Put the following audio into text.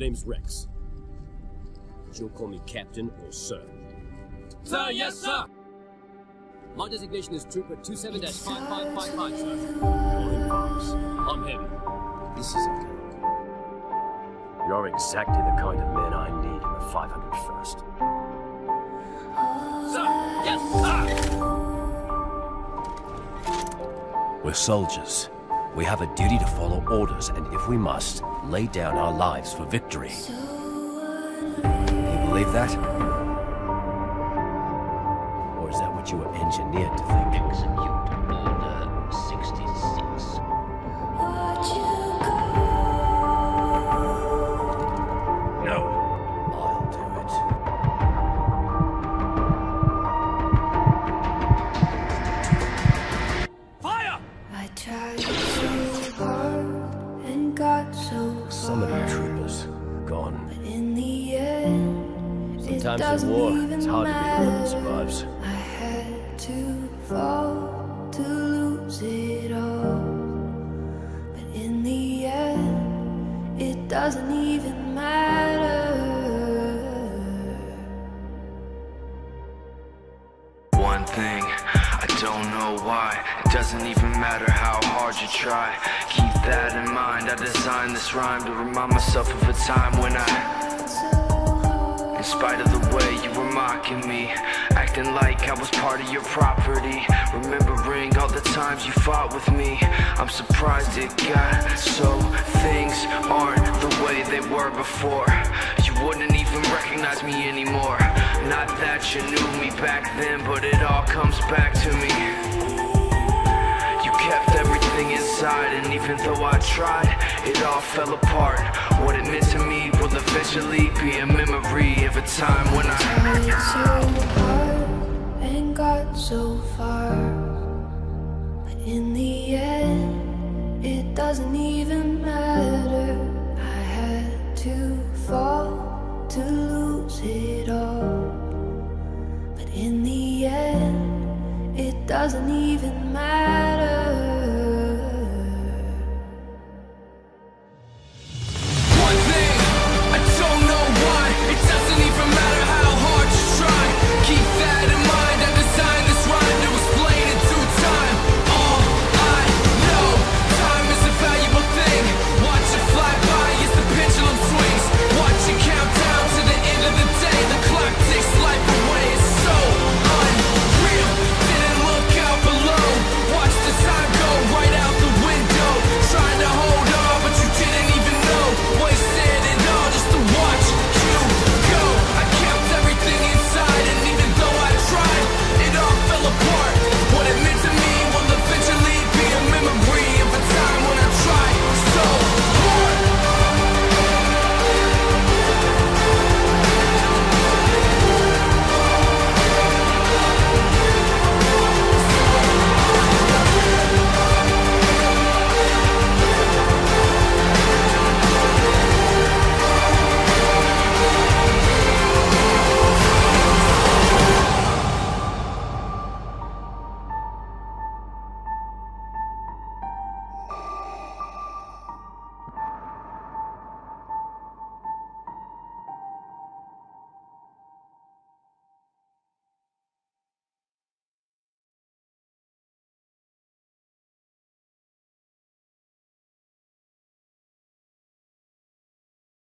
name's Rex. But you'll call me Captain or Sir. Sir, yes, sir! My designation is Trooper 27-5555, sir. Call him Fives. I'm heavy. This is a joke. You're exactly the kind of men I need in the 501st. Sir, yes, sir! We're soldiers. We have a duty to follow orders, and if we must, lay down our lives for victory. You believe that? Or is that what you were engineered to think? Execute troopers gone. but in the end, it Sometimes doesn't in war, even it's hard to be the one that survives. I had to fall to lose it all, but in the end, it doesn't even matter. One thing, I don't know why. It doesn't even matter how hard you try. Keep that in mind. I designed this rhyme to remind myself of a time when I, in spite of the way you were mocking me, acting like I was part of your property. Remembering all the times you fought with me. I'm surprised it got so things aren't the way they were before. Recognize me anymore. Not that you knew me back then, but it all comes back to me. You kept everything inside, and even though I tried, it all fell apart. What it meant to me will eventually be a memory of a time when I. tried so hard and got so far, but in the end, it doesn't even. doesn't even matter.